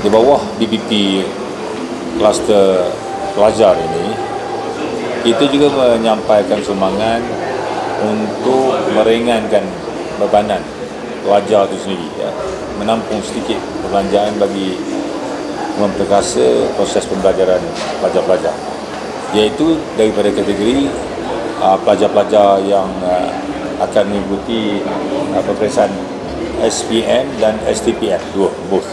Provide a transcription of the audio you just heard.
di bawah BPP kluster pelajar ini kita juga menyampaikan sumbangan untuk meringankan bebanan pelajar itu sendiri ya. menampung sedikit perbelanjaan bagi memperkasa proses pembelajaran pelajar-pelajar iaitu daripada kategori uh, pelajar-pelajar yang uh, akan mengikuti uh, peperiksaan SPM dan STPM dua, both